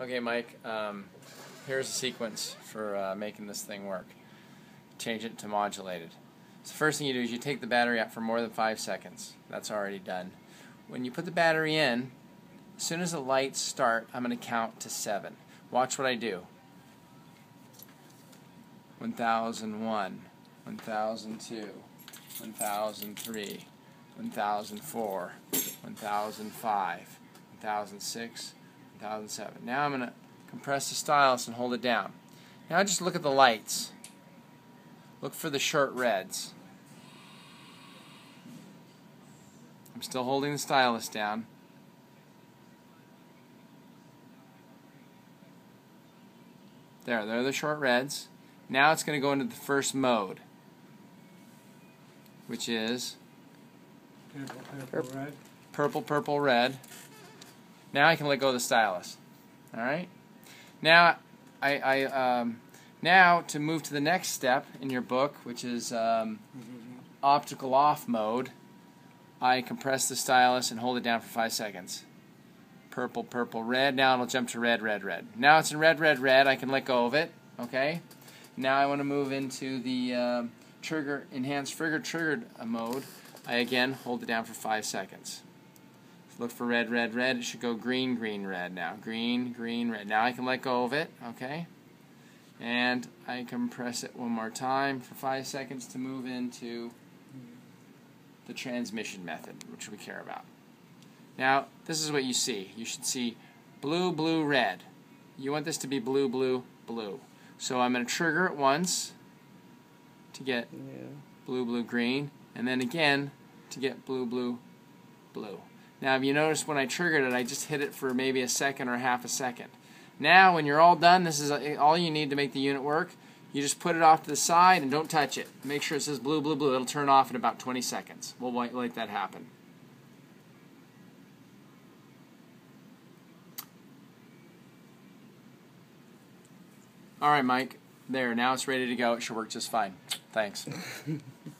Okay, Mike, um, here's a sequence for uh, making this thing work. Change it to modulated. So the first thing you do is you take the battery out for more than five seconds. That's already done. When you put the battery in, as soon as the lights start, I'm going to count to seven. Watch what I do. 1001, 1002, 1003, 1004, 1005, 1006, 1007. Now I'm going to compress the stylus and hold it down. Now just look at the lights. Look for the short reds. I'm still holding the stylus down. There, there are the short reds. Now it's going to go into the first mode, which is Purple, purple, red. purple, purple, red. Now I can let go of the stylus. All right. Now I, I um, now to move to the next step in your book, which is um, optical off mode. I compress the stylus and hold it down for five seconds. Purple, purple, red. Now it'll jump to red, red, red. Now it's in red, red, red. I can let go of it. Okay. Now I want to move into the uh, trigger enhanced trigger triggered mode. I again hold it down for five seconds. Look for red, red, red. It should go green, green, red now. Green, green, red. Now I can let go of it. Okay. And I compress it one more time for five seconds to move into the transmission method, which we care about. Now, this is what you see. You should see blue, blue, red. You want this to be blue, blue, blue. So I'm going to trigger it once to get Yeah. blue, blue, green, and then again to get blue, blue, blue. Now, if you notice when I triggered it, I just hit it for maybe a second or half a second. Now, when you're all done, this is uh, all you need to make the unit work. You just put it off to the side and don't touch it. Make sure it says blue, blue, blue. It'll turn off in about 20 seconds. We'll let that happen. All right, Mike. There. Now it's ready to go. It should work just fine. Thanks.